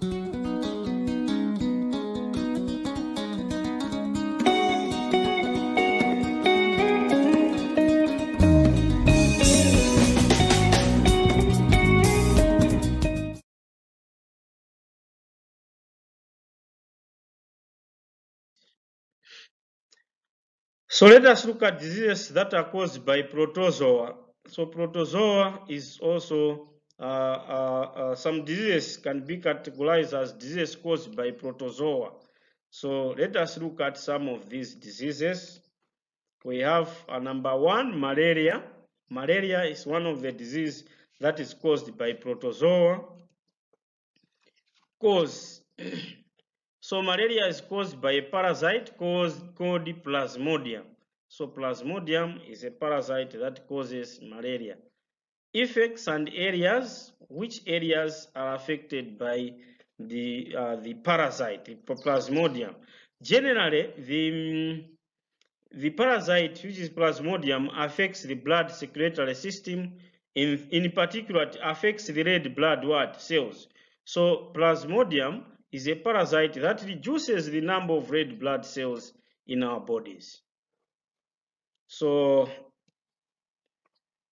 So let us look at diseases that are caused by protozoa. So protozoa is also Uh, uh, uh, some diseases can be categorized as diseases caused by protozoa. So let us look at some of these diseases. We have uh, number one, malaria. Malaria is one of the disease that is caused by protozoa. Cause so malaria is caused by a parasite caused, called plasmodium. So plasmodium is a parasite that causes malaria. Effects and areas, which areas are affected by the uh, the parasite, the plasmodium. Generally, the the parasite, which is plasmodium, affects the blood circulatory system. In, in particular, it affects the red blood what cells. So plasmodium is a parasite that reduces the number of red blood cells in our bodies. So,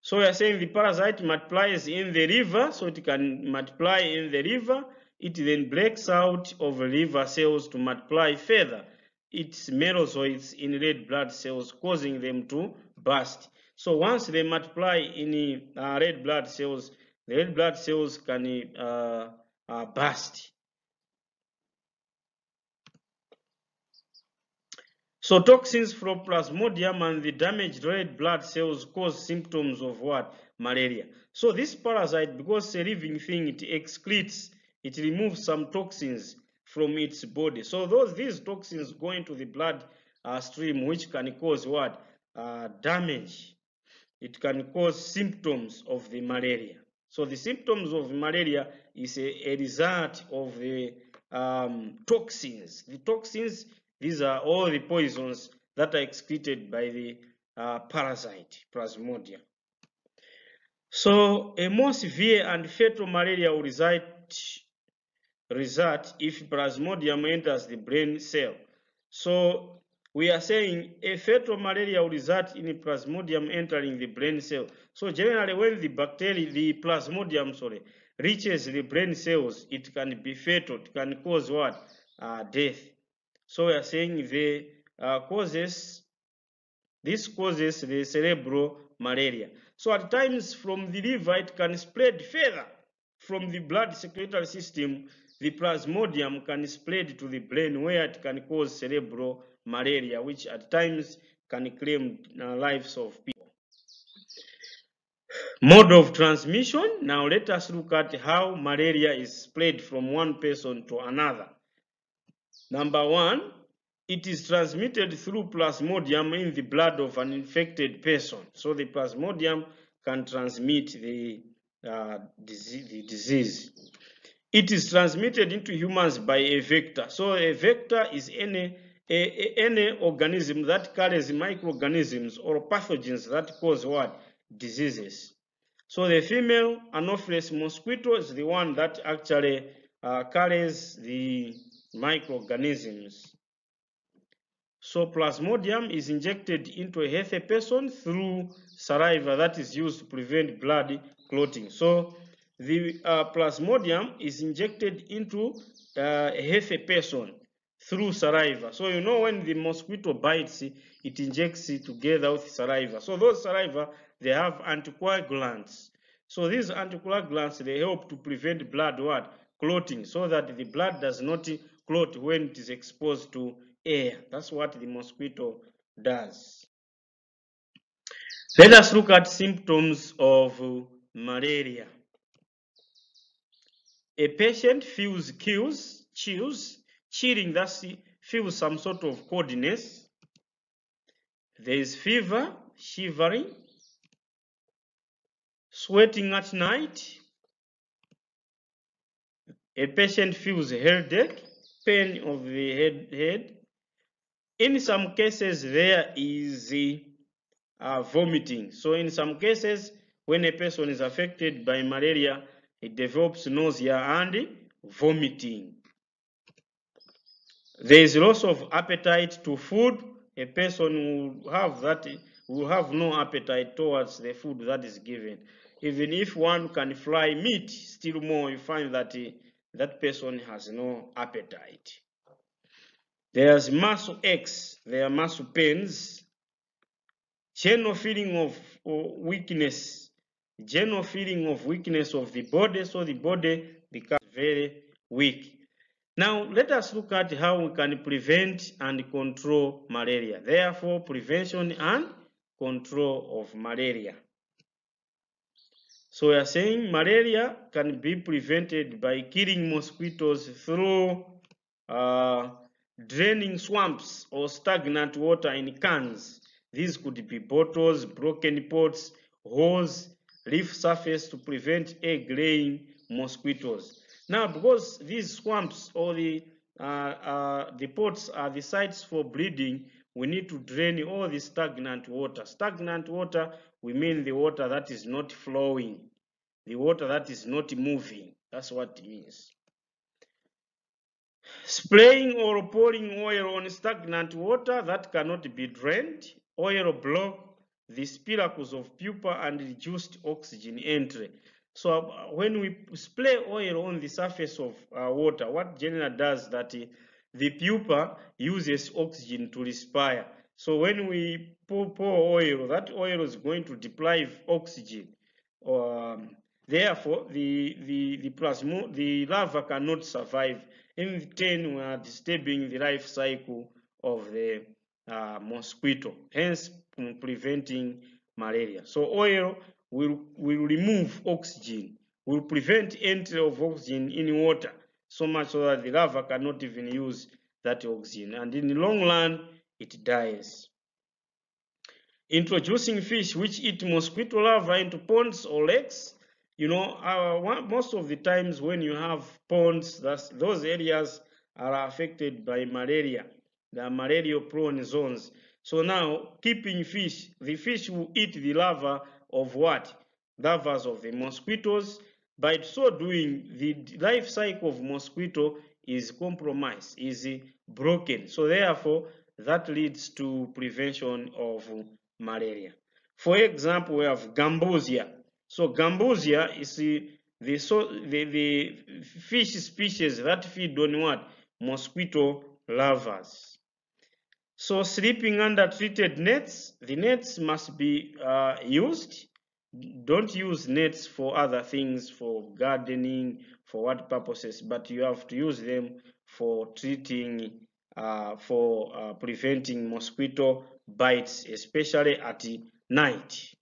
so we are saying the parasite multiplies in the liver, so it can multiply in the liver. It then breaks out of liver cells to multiply further. Its merozoites in red blood cells, causing them to burst. So once they multiply in uh, red blood cells, the red blood cells can uh, uh, burst. So toxins from plasmodium and the damaged red blood cells cause symptoms of what? Malaria. So this parasite, because it's a living thing, it excretes, it removes some toxins from its body. So those these toxins go into the blood uh, stream, which can cause what? Uh, damage. It can cause symptoms of the malaria. So the symptoms of malaria is a, a result of the um, toxins. The toxins these are all the poisons that are excreted by the uh, parasite, Plasmodium. So a more severe and fatal malaria will result, result if Plasmodium enters the brain cell. So we are saying a fatal malaria will result in Plasmodium entering the brain cell. So generally when the bacteria, the Plasmodium, sorry, reaches the brain cells, it can be fatal, it can cause what? Uh, death. So we are saying the uh, causes, this causes the cerebral malaria. So at times from the liver, it can spread further from the blood circulatory system. The plasmodium can spread to the brain where it can cause cerebral malaria, which at times can claim uh, lives of people. Mode of transmission. Now let us look at how malaria is spread from one person to another. Number one, it is transmitted through plasmodium in the blood of an infected person. So the plasmodium can transmit the, uh, disease, the disease. It is transmitted into humans by a vector. So a vector is any a, any organism that carries microorganisms or pathogens that cause what diseases. So the female Anopheles mosquito is the one that actually uh, carries the microorganisms. So plasmodium is injected into a healthy person through saliva that is used to prevent blood clotting. So the uh, plasmodium is injected into uh, a healthy person through saliva. So you know when the mosquito bites, it injects it together with saliva. So those saliva, they have anticoagulants. So these anticoagulants, they help to prevent blood what? Clotting, so that the blood does not clot when it is exposed to air. That's what the mosquito does. Let us look at symptoms of malaria. A patient feels chills, chills, chilling, that feels some sort of coldness. There is fever, shivering, sweating at night. A patient feels headache, pain of the head, head. In some cases, there is uh, vomiting. So in some cases, when a person is affected by malaria, it develops nausea and vomiting. There is loss of appetite to food. A person will have that will have no appetite towards the food that is given. Even if one can fry meat, still more you find that that person has no appetite. There's muscle aches, there are muscle pains, general feeling of weakness, general feeling of weakness of the body, so the body becomes very weak. Now, let us look at how we can prevent and control malaria. Therefore, prevention and control of malaria. So we are saying malaria can be prevented by killing mosquitoes through uh, draining swamps or stagnant water in cans. These could be bottles, broken pots, holes, leaf surface to prevent egg laying mosquitoes. Now, because these swamps or the uh, uh, the pots are the sites for breeding, we need to drain all the stagnant water. Stagnant water, we mean the water that is not flowing, the water that is not moving. That's what it means. Spraying or pouring oil on stagnant water that cannot be drained. Oil block the spiracles of pupa and reduced oxygen entry. So uh, when we spray oil on the surface of uh, water, what generally does that uh, the pupa uses oxygen to respire. So when we pour, pour oil, that oil is going to deprive oxygen. Um, therefore, the the the plasmo, the larva cannot survive. In turn, we are disturbing the life cycle of the uh, mosquito, hence mm, preventing malaria. So oil will, will remove oxygen, will prevent entry of oxygen in water, so much so that the larva cannot even use that oxygen. And in the long run, it dies. Introducing fish which eat mosquito larvae into ponds or lakes. You know, uh, one, most of the times when you have ponds, those areas are affected by malaria. They are malaria prone zones. So now, keeping fish, the fish will eat the larva of what? Larvas of the mosquitoes. By so doing, the life cycle of mosquito is compromised, is broken. So therefore, that leads to prevention of malaria. For example, we have gambusia. So gambusia is the, the, the, fish species that feed on what? Mosquito larvas. So sleeping under treated nets, the nets must be uh, used. Don't use nets for other things, for gardening, for what purposes, but you have to use them for treating, uh, for uh, preventing mosquito bites, especially at night.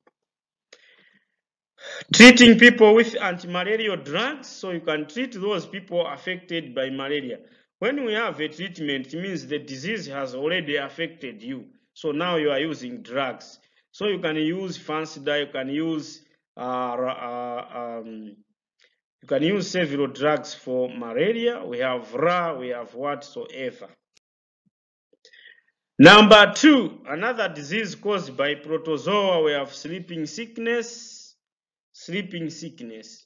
Treating people with anti-malarial drugs, so you can treat those people affected by malaria. When we have a treatment, it means the disease has already affected you. So now you are using drugs. So you can use Fansidar, you can use uh, uh, um, you can use several drugs for malaria. We have Ra, we have whatsoever. Number two, another disease caused by protozoa, we have sleeping sickness. Sleeping sickness.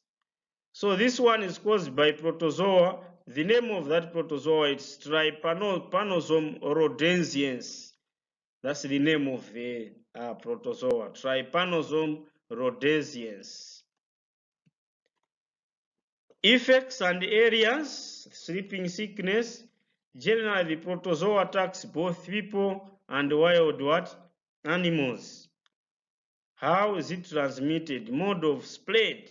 So this one is caused by protozoa. The name of that protozoa is Trypanosome rhodensiensis. That's the name of the uh, protozoa, Trypanosome rhodensiensis. Effects and areas, sleeping sickness. Generally, the protozoa attacks both people and wild what? Animals. How is it transmitted? Mode of spread.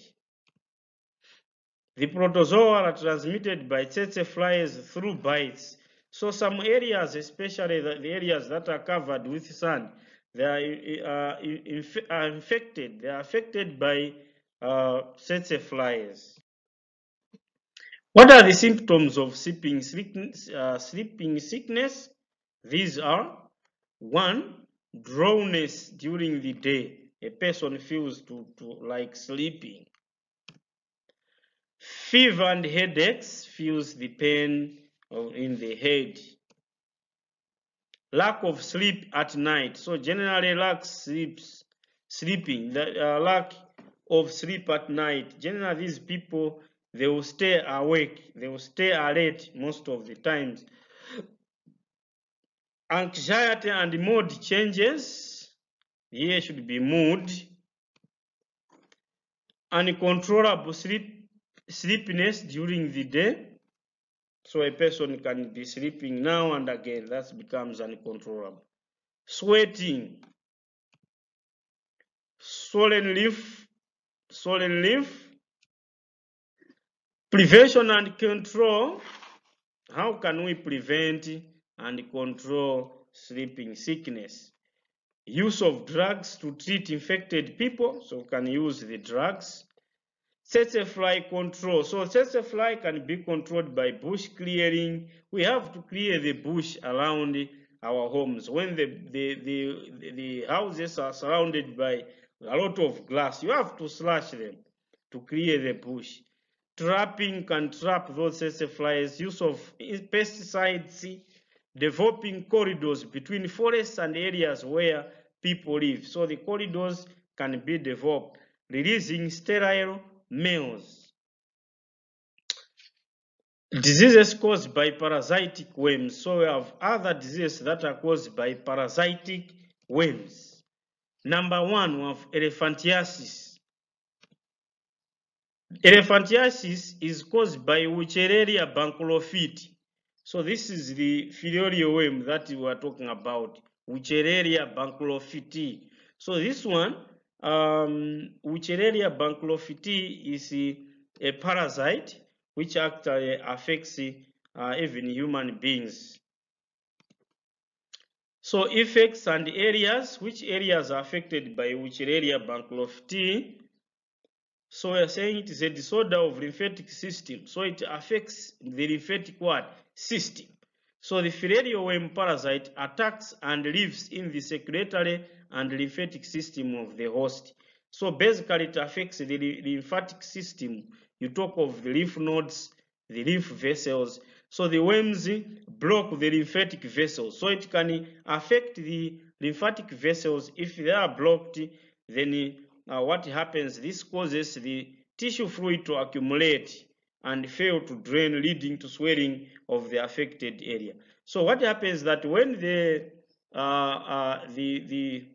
The protozoa are transmitted by tsetse flies through bites. So some areas, especially the, the areas that are covered with sand, they are, uh, inf are infected. They are affected by uh, tsetse flies. What are the symptoms of sleeping? Uh, sleeping sickness? These are one, drowsiness during the day. A person feels to, to like sleeping. Fever and headaches feels the pain in the head. Lack of sleep at night. So generally lack sleeps, sleeping, the uh, lack of sleep at night. Generally these people, they will stay awake, they will stay alert most of the times. Anxiety and mood changes, here should be mood. Uncontrollable sleep, sleepiness during the day. So a person can be sleeping now and again, that becomes uncontrollable. Sweating, swollen leaf, swollen leaf, Prevention and control. How can we prevent and control sleeping sickness? Use of drugs to treat infected people. So can use the drugs. Fly control. So fly can be controlled by bush clearing. We have to clear the bush around our homes. When the, the, the, the houses are surrounded by a lot of glass, you have to slash them to clear the bush. Trapping can trap those flies. Use of pesticides. Developing corridors between forests and areas where people live. So the corridors can be developed. Releasing sterile males. Diseases caused by parasitic worms. So we have other diseases that are caused by parasitic worms. Number one, we have elephantiasis. Elephantiasis is caused by Wuchereria bancrofti. So this is the filarial worm that we were talking about, Wuchereria bancrofti. So this one, um, Wuchereria bancrofti is a, parasite which actually affects uh, even human beings. So effects and areas, which areas are affected by Wuchereria bancrofti? So we are saying it is a disorder of lymphatic system. So it affects the lymphatic what? System. So the filarial worm parasite attacks and lives in the circulatory and lymphatic system of the host. So basically it affects the lymphatic system. You talk of the lymph nodes, the lymph vessels. So the worms block the lymphatic vessels. So it can affect the lymphatic vessels. If they are blocked, then uh, what happens, this causes the tissue fluid to accumulate and fail to drain, leading to swelling of the affected area. So what happens that when the, uh, uh, the, the,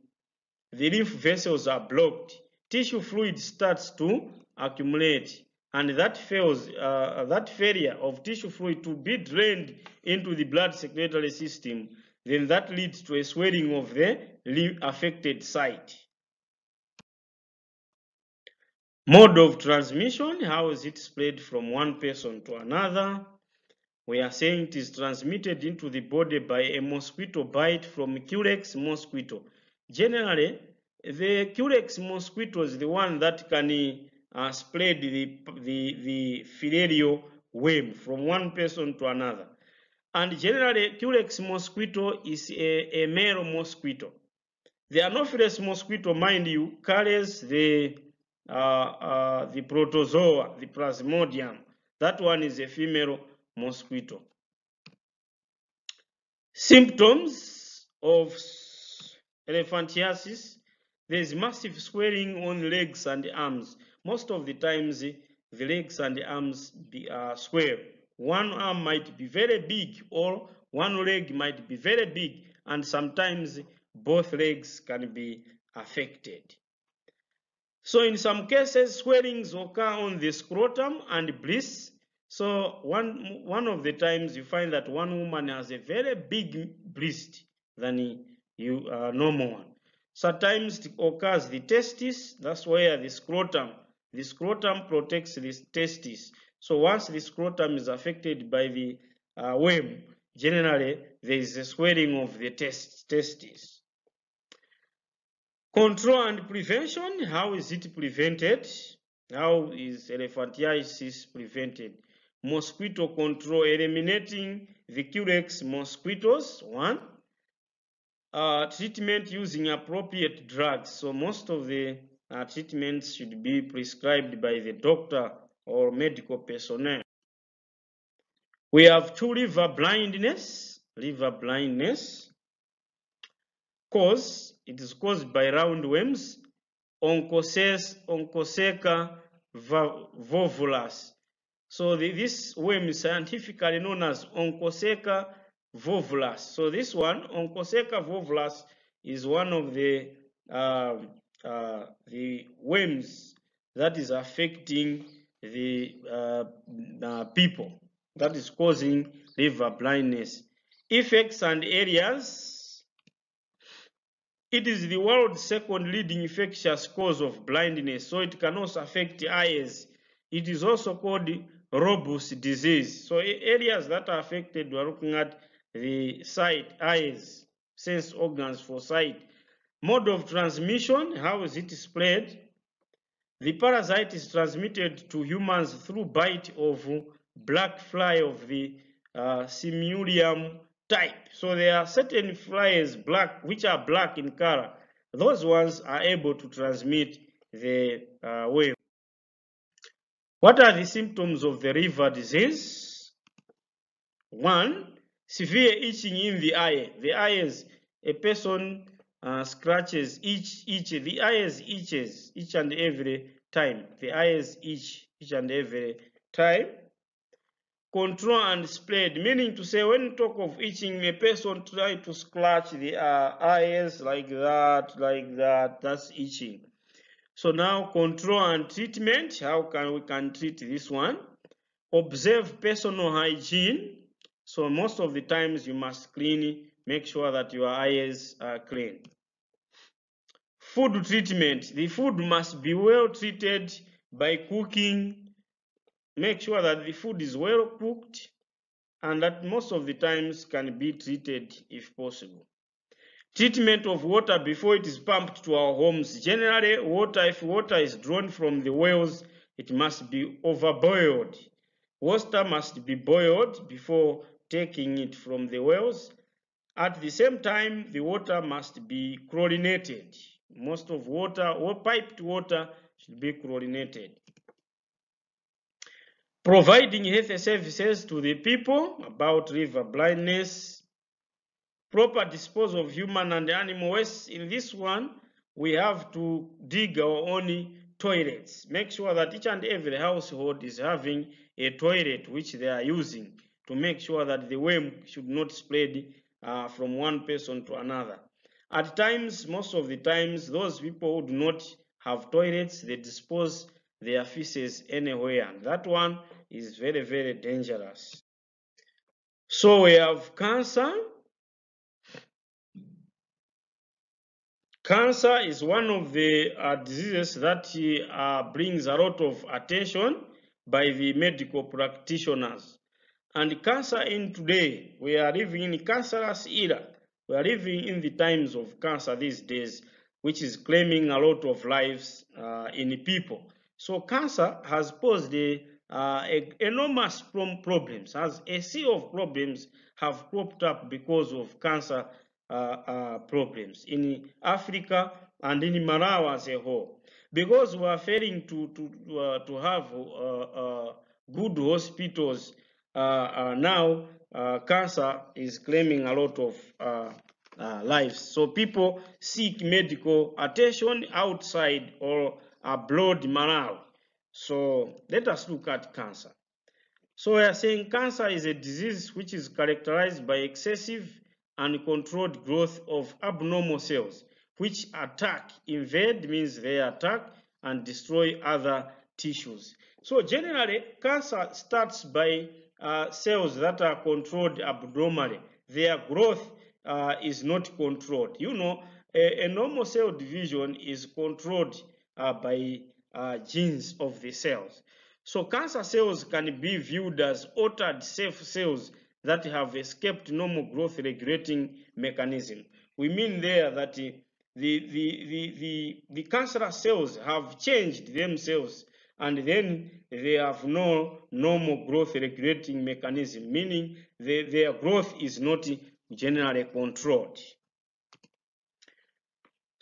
the lymph vessels are blocked, tissue fluid starts to accumulate and that fails, uh, that failure of tissue fluid to be drained into the blood circulatory system, then that leads to a swelling of the affected site. Mode of transmission, how is it spread from one person to another? We are saying it is transmitted into the body by a mosquito bite from Culex mosquito. Generally, the Culex mosquito is the one that can uh, spread the, the, the filarial worm from one person to another. And generally, Culex mosquito is a, a male mosquito. The Anopheles mosquito, mind you, carries the uh, uh, the protozoa, the plasmodium. That one is a female mosquito. Symptoms of elephantiasis, there is massive swelling on legs and arms. Most of the times, the legs and the arms be, uh, swell. One arm might be very big or one leg might be very big and sometimes both legs can be affected. So in some cases, swellings occur on the scrotum and breasts. So one, one of the times you find that one woman has a very big breast than you uh, normal one. Sometimes it occurs the testis, that's where the scrotum, the scrotum protects the testis. So once the scrotum is affected by the uh, worm, generally there is a swelling of the test, testis. Control and prevention, how is it prevented? How is elephantiasis prevented? Mosquito control, eliminating the Culex mosquitoes, one. Uh, treatment using appropriate drugs. So most of the uh, treatments should be prescribed by the doctor or medical personnel. We have two liver blindness, liver blindness. Cause, it is caused by roundworms, Onchocerca volvulus. So the, this worm is scientifically known as Onchocerca volvulus. So this one, Onchocerca volvulus, is one of the um, uh, the worms that is affecting the uh, uh, people that is causing river blindness. Effects and areas. It is the world's second leading infectious cause of blindness, so it can also affect eyes. It is also called Robles disease. So areas that are affected, we are looking at the sight, eyes, sense organs for sight. Mode of transmission, how is it spread? The parasite is transmitted to humans through bite of black fly of the uh, Simulium type. So there are certain flies black, which are black in color. Those ones are able to transmit the uh, wave. What are the symptoms of the river disease? One, severe itching in the eye. The eyes, a person uh, scratches each, each, the eyes itches each and every time. The eyes itch each and every time. Control and spread, meaning to say when you talk of itching, a person try to scratch the uh, eyes like that, like that, that's itching. So now control and treatment, how can we can treat this one? Observe personal hygiene. So most of the times you must clean, make sure that your eyes are clean. Food treatment, the food must be well treated by cooking. Make sure that the food is well cooked and that most of the times can be treated if possible. Treatment of water before it is pumped to our homes. Generally, water, if water is drawn from the wells, it must be overboiled. Water must be boiled before taking it from the wells. At the same time, the water must be chlorinated. Most of water or piped water should be chlorinated. Providing health services to the people about river blindness, proper disposal of human and animal waste. In this one, we have to dig our own toilets. Make sure that each and every household is having a toilet which they are using to make sure that the worm should not spread uh, from one person to another. At times, most of the times, those people who do not have toilets, they dispose their feces anywhere. And that one is very, very dangerous. So we have cancer, Cancer is one of the uh, diseases that uh, brings a lot of attention by the medical practitioners. And cancer in today, we are living in a cancerous era. We are living in the times of cancer these days, which is claiming a lot of lives uh, in people. So cancer has posed a, uh, a enormous problems, as a sea of problems have cropped up because of cancer uh, uh, problems in Africa and in Malawi as a whole. Because we are failing to, to, uh, to have good hospitals now, cancer is claiming a lot of uh, lives. So people seek medical attention outside or abroad Malawi. So let us look at cancer. So we are saying cancer is a disease which is characterized by excessive uncontrolled growth of abnormal cells, which attack, invade means they attack and destroy other tissues. So generally, cancer starts by uh, cells that are controlled abnormally. Their growth uh, is not controlled. You know, a, a, normal cell division is controlled by uh, genes of the cells. So cancer cells can be viewed as altered safe cells that have escaped normal growth regulating mechanism. We mean there that the, the, the, the, the cancerous cells have changed themselves and then they have no normal growth regulating mechanism, meaning they, their growth is not generally controlled.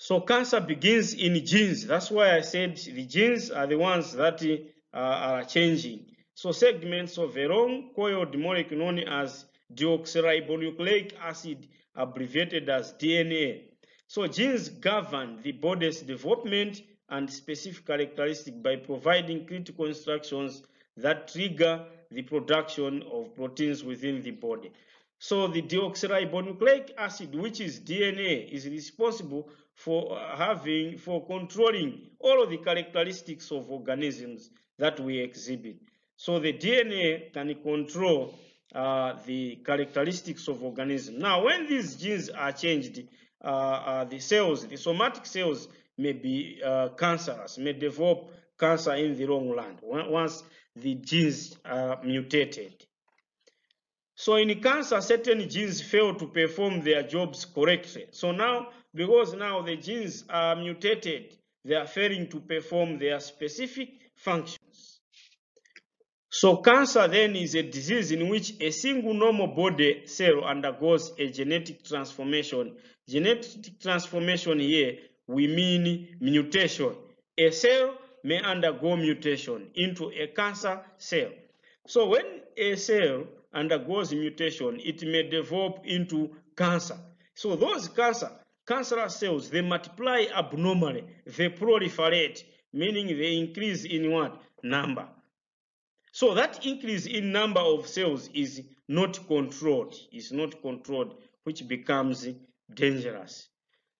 So cancer begins in genes. That's why I said the genes are the ones that uh, are changing. So segments of a long coiled molecule known as deoxyribonucleic acid, abbreviated as DNA. So genes govern the body's development and specific characteristics by providing critical instructions that trigger the production of proteins within the body. So the deoxyribonucleic acid, which is DNA, is responsible for having, for controlling all of the characteristics of organisms that we exhibit. So the DNA can control uh, the characteristics of organism. Now, when these genes are changed, uh, uh, the cells, the somatic cells may be uh, cancerous, may develop cancer in the long run once the genes are mutated. So in cancer, certain genes fail to perform their jobs correctly. So now, because now the genes are mutated, they are failing to perform their specific functions. So cancer then is a disease in which a single normal body cell undergoes a genetic transformation. Genetic transformation here, we mean mutation. A cell may undergo mutation into a cancer cell. So when a cell undergoes mutation, it may develop into cancer. So those cancer, cancerous cells, they multiply abnormally, they proliferate, meaning they increase in what? Number. So that increase in number of cells is not controlled, is not controlled, which becomes dangerous.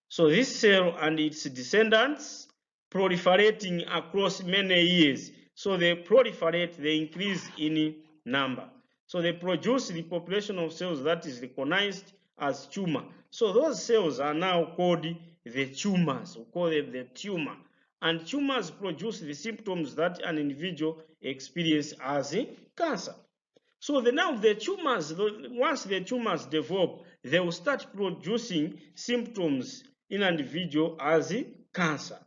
So this cell and its descendants proliferating across many years. So they proliferate, they increase in number. So they produce the population of cells that is recognized as tumor. So those cells are now called the tumors. We call them the tumor. And tumors produce the symptoms that an individual experiences as cancer. So the, now the tumors, once the tumors develop, they will start producing symptoms in an individual as cancer.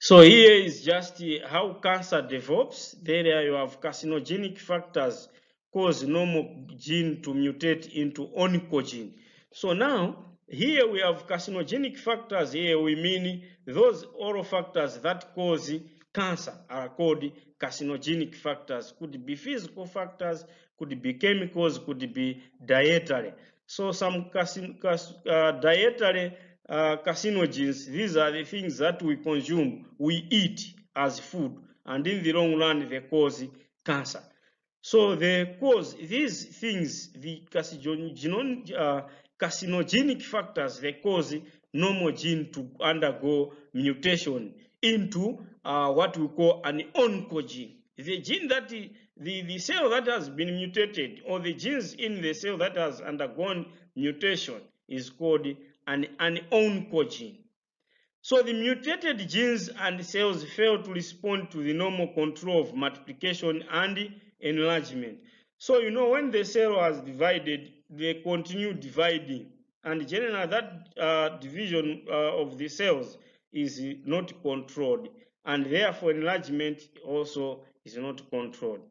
So here is just how cancer develops. There you have carcinogenic factors cause normal gene to mutate into oncogene. So now here we have carcinogenic factors. Here we mean those oral factors that cause cancer are called carcinogenic factors. Could be physical factors, could be chemicals, could be dietary. So some uh, dietary uh, carcinogens, these are the things that we consume, we eat as food, and in the long run they cause cancer. So they cause these things, the uh, carcinogenic factors, they cause normal gene to undergo mutation into uh, what we call an oncogene. The gene that the, the cell that has been mutated or the genes in the cell that has undergone mutation is called an, an oncogene. So the mutated genes and cells fail to respond to the normal control of multiplication and enlargement. So you know when the cell was divided, they continue dividing. And generally that uh, division uh, of the cells is not controlled. And therefore enlargement also is not controlled.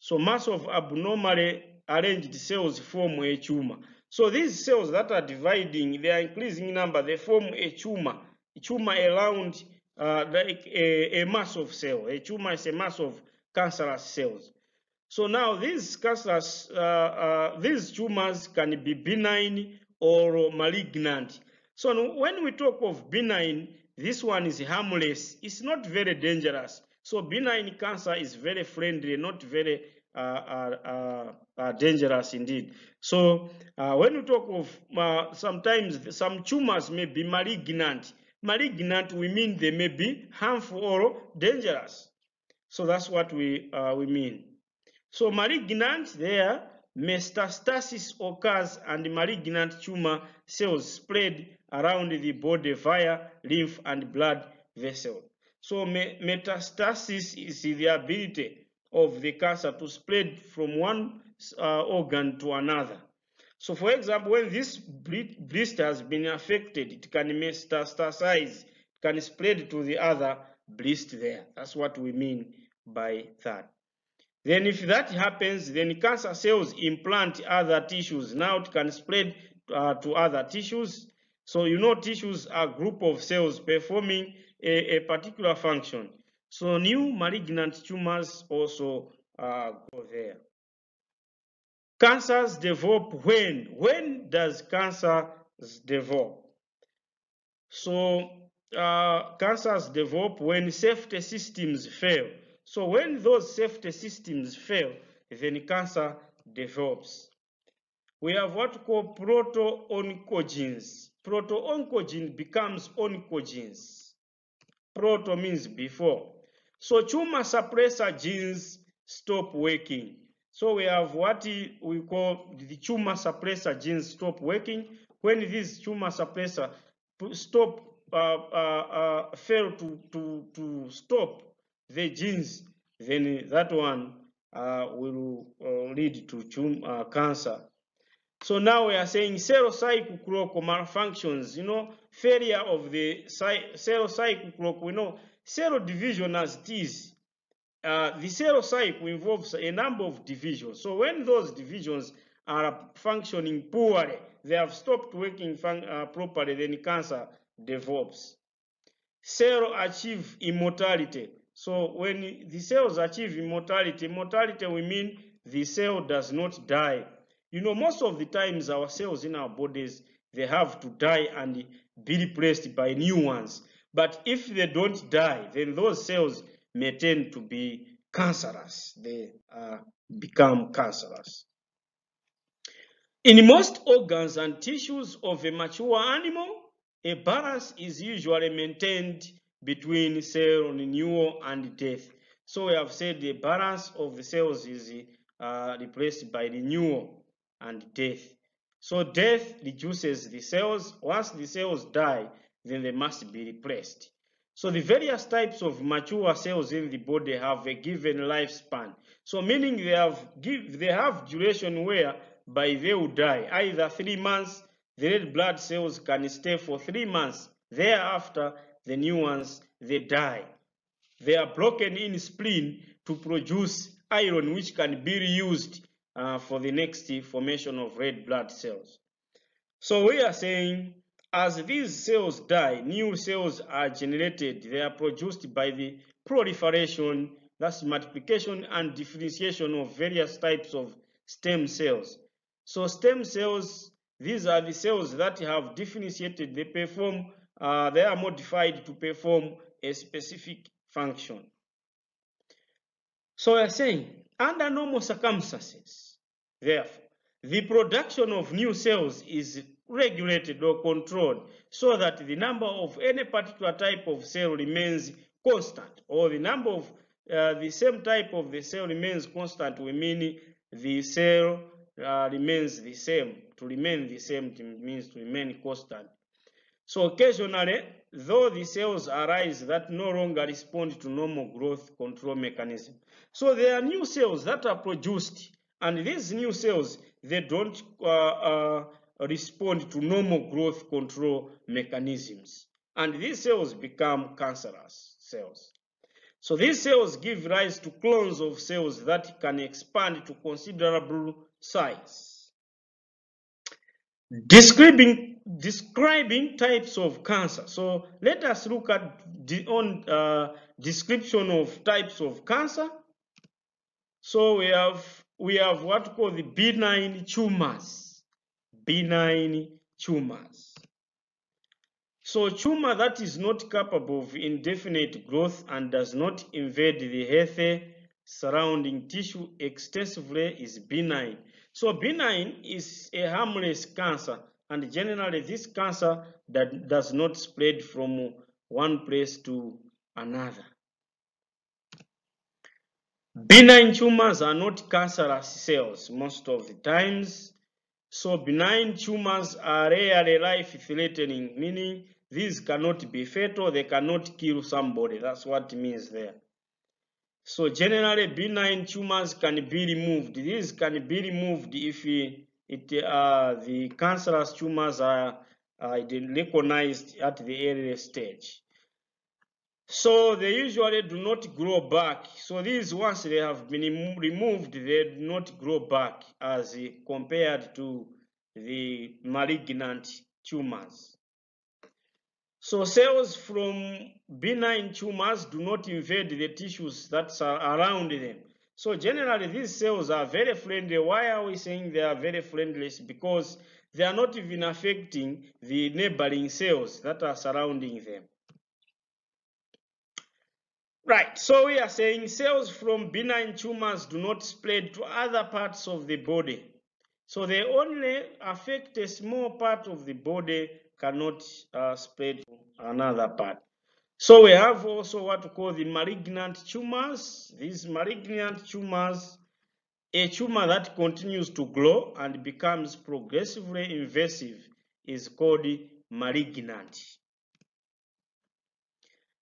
So mass of abnormally arranged cells form a tumor. So these cells that are dividing, they are increasing in number, they form a tumor, a tumor around uh, like a, a mass of cell. A tumor is a mass of cancerous cells. So now these cancers, uh, uh, these tumors can be benign or malignant. So when we talk of benign, this one is harmless. It's not very dangerous. So benign cancer is very friendly, not very uh, uh, uh, dangerous indeed. So when we talk of sometimes some tumors may be malignant. Malignant, we mean they may be harmful or dangerous. So that's what we, we mean. So malignant there, metastasis occurs and malignant tumor cells spread around the body via lymph and blood vessel. So metastasis is the ability of the cancer to spread from one uh, organ to another. So for example, when this blister has been affected, it can metastasize, can spread to the other blister there. That's what we mean by that. Then if that happens, then cancer cells implant other tissues. Now it can spread uh, to other tissues. So you know tissues are a group of cells performing a, a particular function. So new malignant tumors also uh, go there. Cancers develop when? When does cancer develop? So uh, cancers develop when safety systems fail. So when those safety systems fail, then cancer develops. We have what we call proto-oncogenes. Proto-oncogene becomes oncogenes. Proto means before. So tumor suppressor genes stop working. So we have what we call the tumor suppressor genes stop working. When these tumor suppressor stop uh, uh, uh, fail to, to, to stop the genes, then that one uh, will uh, lead to tumor, cancer. So now we are saying cell cycle clock malfunctions, you know, failure of the cell cycle clock. We know cell division as it is. Uh, the cell cycle involves a number of divisions. So when those divisions are functioning poorly, they have stopped working uh, properly, then cancer develops. Cell achieve immortality. So when the cells achieve immortality, immortality we mean the cell does not die. You know, most of the times our cells in our bodies, they have to die and be replaced by new ones. But if they don't die, then those cells may tend to be cancerous. They uh, become cancerous. In most organs and tissues of a mature animal, a balance is usually maintained between cell renewal and death. So we have said the balance of the cells is uh, replaced by renewal and death. So death reduces the cells. Once the cells die, then they must be replaced. So the various types of mature cells in the body have a given lifespan. So meaning they have give they have duration where by they will die. Either three months, the red blood cells can stay for three months. Thereafter, the new ones they die. They are broken in spleen to produce iron which can be reused uh, for the next formation of red blood cells. So we are saying as these cells die, new cells are generated. They are produced by the proliferation, that's multiplication and differentiation of various types of stem cells. So stem cells, these are the cells that have differentiated. They perform, uh, they are modified to perform a specific function. So we are saying, under normal circumstances, therefore, the production of new cells is regulated or controlled so that the number of any particular type of cell remains constant or the number of uh, the same type of the cell remains constant we mean the cell uh, remains the same to remain the same means to remain constant so occasionally though the cells arise that no longer respond to normal growth control mechanism so there are new cells that are produced and these new cells they don't uh, uh respond to normal growth control mechanisms. And these cells become cancerous cells. So these cells give rise to clones of cells that can expand to considerable size. Describing, describing types of cancer. So let us look at the on uh, description of types of cancer. So we have we have what we call the benign tumors benign tumors. So tumor that is not capable of indefinite growth and does not invade the healthy surrounding tissue extensively is benign. So benign is a harmless cancer and generally this cancer that does not spread from one place to another. Benign tumors are not cancerous cells most of the times so benign tumors are rarely life-threatening, meaning these cannot be fatal, they cannot kill somebody. That's what it means there. So generally benign tumors can be removed. These can be removed if it, uh, the cancerous tumors are uh, recognized at the early stage. So they usually do not grow back. So these once they have been removed, they do not grow back as compared to the malignant tumors. So cells from benign tumors do not invade the tissues that are around them. So generally these cells are very friendly. Why are we saying they are very friendly? Because they are not even affecting the neighboring cells that are surrounding them. Right, so we are saying cells from benign tumors do not spread to other parts of the body. So they only affect a small part of the body, cannot uh, spread to another part. So we have also what we call the malignant tumors. These malignant tumors, a tumor that continues to grow and becomes progressively invasive is called malignant.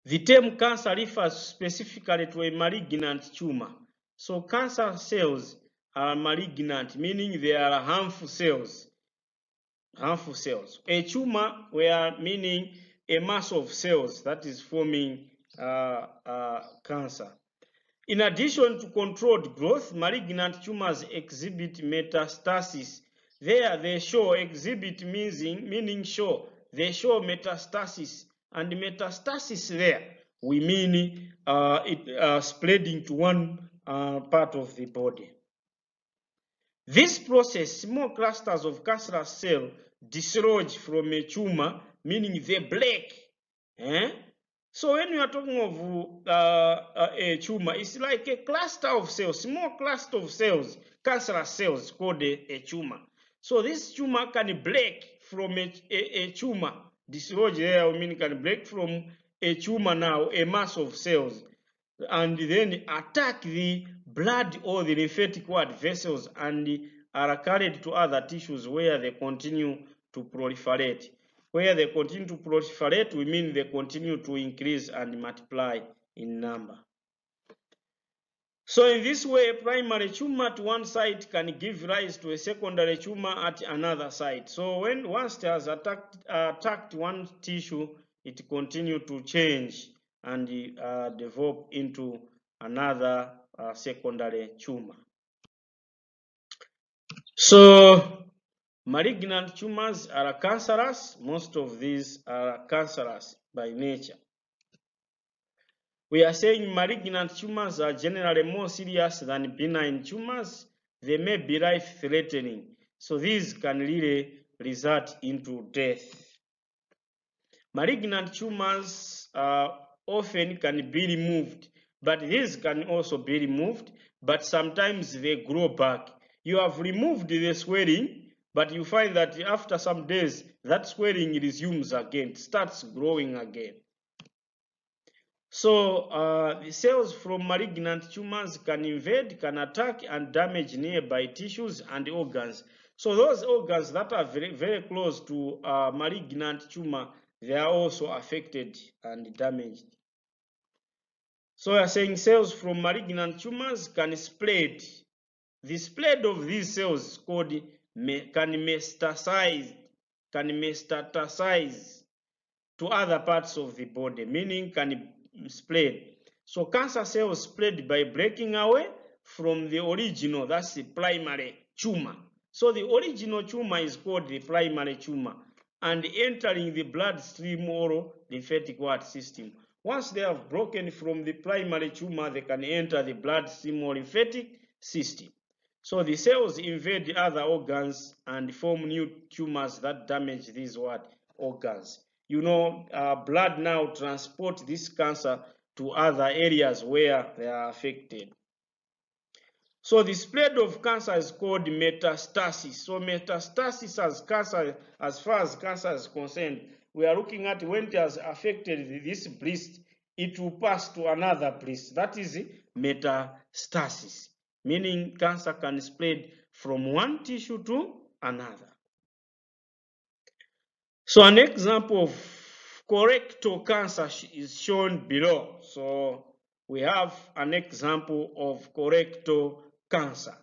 The term cancer refers specifically to a malignant tumor. So cancer cells are malignant, meaning they are harmful cells. Harmful cells. A tumor where meaning a mass of cells that is forming uh, uh, cancer. In addition to controlled growth, malignant tumors exhibit metastasis. There they show exhibit meaning, meaning show. They show metastasis and metastasis there we mean uh, it uh, spreading to one uh, part of the body. This process, small clusters of cancerous cell dislodge from a tumor, meaning they break. Eh? So when you are talking of uh, a tumor, it's like a cluster of cells, small cluster of cells, cancerous cells called a, a tumor. So this tumor can break from a, a, a tumor dislodge there I mean can break from a tumor now, a mass of cells, and then attack the blood or the lymphatic blood vessels and are carried to other tissues where they continue to proliferate. Where they continue to proliferate, we mean they continue to increase and multiply in number. So in this way, primary tumor at one site can give rise to a secondary tumor at another site. So when once it has attacked, uh, attacked one tissue, it continue to change and uh, develop into another uh, secondary tumor. So malignant tumors are cancerous. Most of these are cancerous by nature. We are saying malignant tumors are generally more serious than benign tumors. They may be life-threatening. So these can really result into death. Malignant tumors uh, often can be removed, but these can also be removed, but sometimes they grow back. You have removed the swelling, but you find that after some days, that swelling resumes again, starts growing again. So uh, cells from malignant tumors can invade, can attack and damage nearby tissues and organs. So those organs that are very, very close to uh, malignant tumor, they are also affected and damaged. So we are saying cells from malignant tumors can spread. The spread of these cells called can metastasize, can metastasize to other parts of the body, meaning can spread. So cancer cells spread by breaking away from the original, that's the primary tumor. So the original tumor is called the primary tumor and entering the bloodstream or lymphatic ward system. Once they have broken from the primary tumor, they can enter the bloodstream or lymphatic system. So the cells invade the other organs and form new tumors that damage these what organs you know, uh, blood now transport this cancer to other areas where they are affected. So the spread of cancer is called metastasis. So metastasis as cancer, as far as cancer is concerned, we are looking at when it has affected this breast, it will pass to another breast. That is metastasis, meaning cancer can spread from one tissue to another. So an example of colorectal cancer is shown below. So we have an example of colorectal cancer,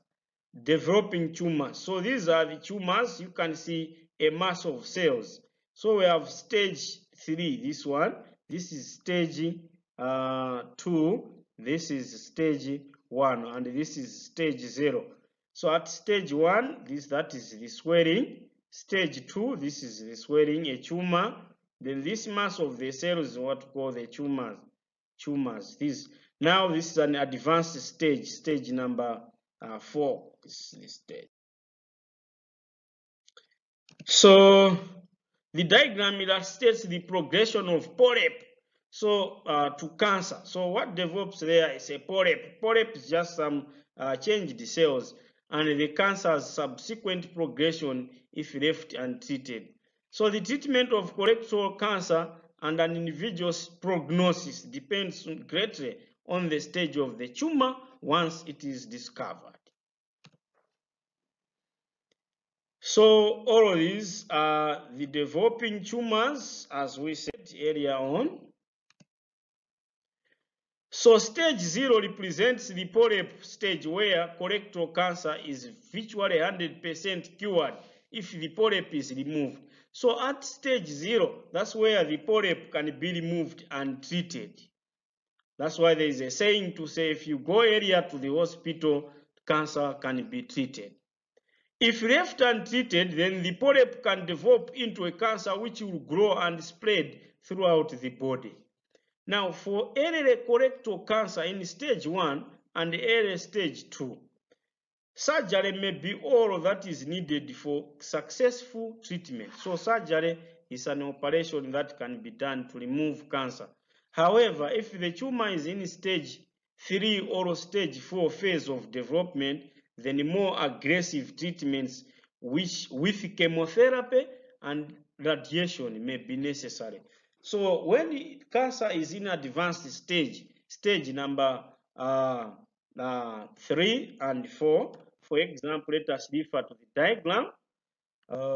developing tumors. So these are the tumors. You can see a mass of cells. So we have stage three, this one. This is stage uh, two. This is stage one, and this is stage zero. So at stage one, this that is the swelling. Stage 2, this is the swelling, a tumor. Then this mass of the cells is what we call the tumors. Tumors. This now this is an advanced stage, stage number uh, four. This is the stage. So the diagram illustrates the progression of polyp so uh, to cancer. So what develops there is a polyp. Polyp is just some uh, changed cells and the cancer's subsequent progression if left untreated. So the treatment of colorectal cancer and an individual's prognosis depends greatly on the stage of the tumor once it is discovered. So all of these are the developing tumors, as we said earlier on. So stage zero represents the polyp stage where colorectal cancer is virtually 100% cured if the polyp is removed. So at stage zero, that's where the polyp can be removed and treated. That's why there is a saying to say if you go earlier to the hospital, cancer can be treated. If left untreated, then the polyp can develop into a cancer which will grow and spread throughout the body. Now, for early colorectal cancer in stage 1 and early stage 2, surgery may be all that is needed for successful treatment. So surgery is an operation that can be done to remove cancer. However, if the tumor is in stage 3 or stage 4 phase of development, then more aggressive treatments which with chemotherapy and radiation may be necessary. So when cancer is in advanced stage, stage number uh, uh, three and four, for example, let us refer to the diagram. Uh,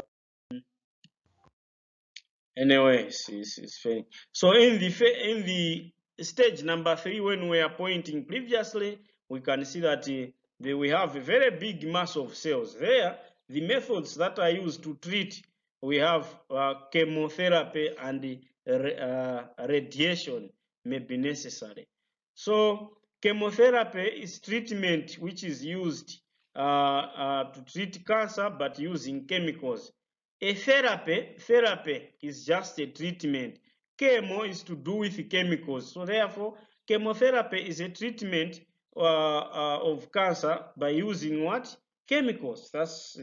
anyway, it's, it's, it's so in the in the stage number three, when we are pointing previously, we can see that uh, we have a very big mass of cells. There, the methods that are used to treat, we have uh, chemotherapy and radiation may be necessary. So chemotherapy is treatment which is used uh, uh, to treat cancer but using chemicals. A therapy, therapy is just a treatment. Chemo is to do with chemicals. So therefore, chemotherapy is a treatment uh, uh, of cancer by using what? Chemicals. That's